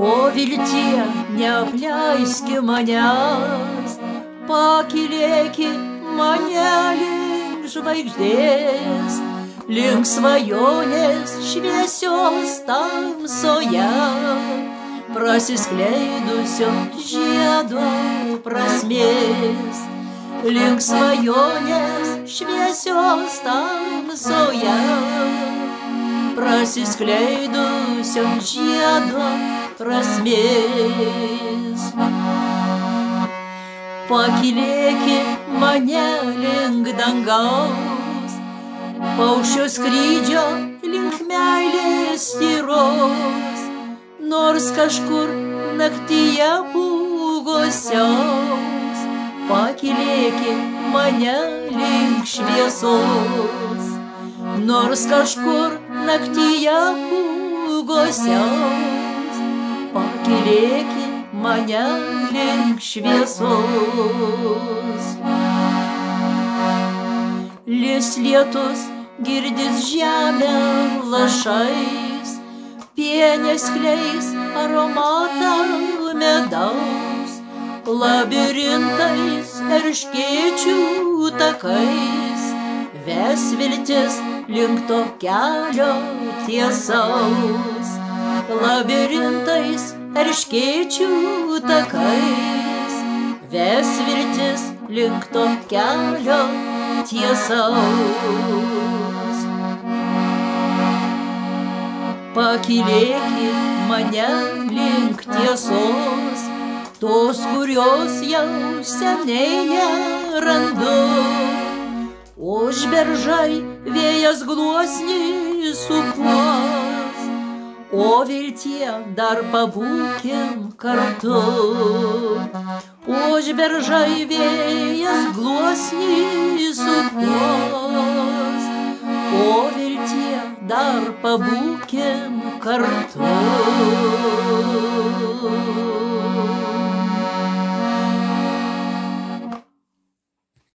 O viltie, neapleiski manęs, pakilėki mane link žvaigždės, link svajonės šviesios tamsoje, prasiskleidusio žiedo prasmės, link svajonės šviesios tamsoje, prasiskleidusio žiedo prasmės. Pakilėki mane link dangaus, paukščio skrydžio link meilės tyros, nors kažkur naktyje pūgosiaus. Pakilėki mane link šviesos, nors kažkur naktyje pūgosiaus. Pakilėki mane link šviesos. Lis lietus girdis žemę lašais, pienės kleis aromatą medaus, labirintais erškėčių takais, ves viltis link to kelio tiesaus, labirintais erškėčių takais, ves viltis link to kelio tiesaus. Pakilėki mane link tiesos, tos, kurios jau seniai nerandu. Už beržai vėjas gluosnį supuos, o viltie dar pabūkim kartu. Už beržai vėjas gluosnį supuos, o viltie dar pabūkim kartu.